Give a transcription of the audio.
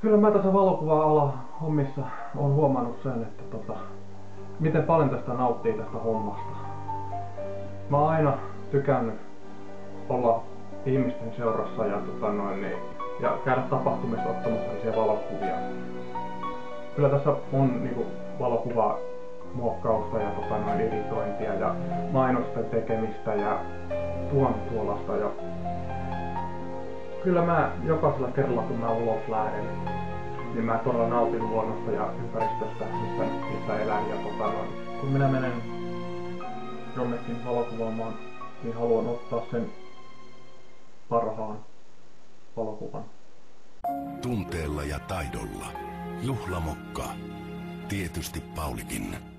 Kyllä mä tässä valokuva-ala hommissa on huomannut sen, että tota, miten paljon tästä nauttii tästä hommasta. Mä oon aina tykännyt olla ihmisten seurassa ja, tota noin, niin, ja käydä tapahtumista ottamassa sellaisia valokuvia. Kyllä tässä on niinku, valokuva muokkausta ja tota, noin, editointia ja mainosten tekemistä ja tuon tuollaista. Ja kyllä mä jokaisella kerralla kun mä ulos lähden, niin mä todella nautin luonnosta ja ympäristöstä, missä, missä elän. Ja tota, noin, kun minä menen jonnekin valokuvaamaan, niin haluan ottaa sen parhaan valokuvan. Tunteella ja taidolla. Juhlamokka. Tietysti Paulikin.